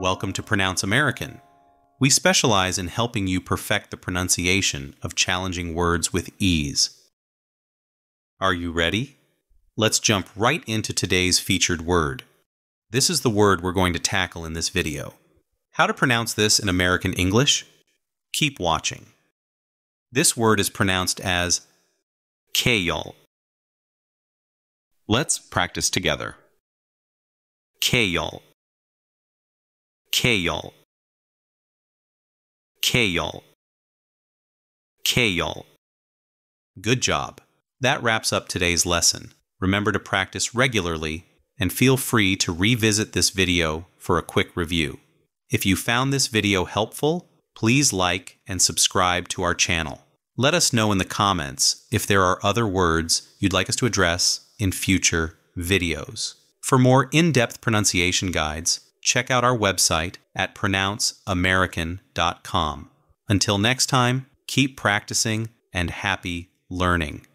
Welcome to Pronounce American. We specialize in helping you perfect the pronunciation of challenging words with ease. Are you ready? Let's jump right into today's featured word. This is the word we're going to tackle in this video. How to pronounce this in American English? Keep watching. This word is pronounced as kale. Let's practice together. Kale. Kale. Kale. Kale. Good job. That wraps up today's lesson. Remember to practice regularly and feel free to revisit this video for a quick review. If you found this video helpful, please like and subscribe to our channel. Let us know in the comments if there are other words you'd like us to address in future videos. For more in-depth pronunciation guides, check out our website at pronounceamerican.com. Until next time, keep practicing and happy learning.